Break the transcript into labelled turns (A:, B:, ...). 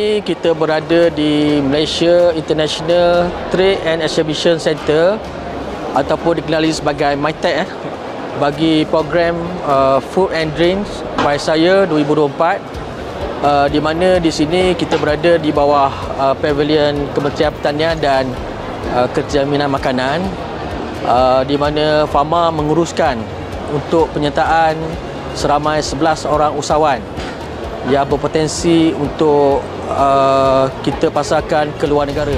A: ini kita berada di Malaysia International Trade and Exhibition Centre ataupun dikenali sebagai MyTech eh, bagi program uh, Food and Drinks by saya 2024 uh, di mana di sini kita berada di bawah uh, pavilion Kementerian Pertanian dan uh, Kejaminan Makanan. Uh, di mana Fama menguruskan untuk penyertaan seramai 11 orang usahawan yang berpotensi untuk uh, kita pasarkan ke luar negara.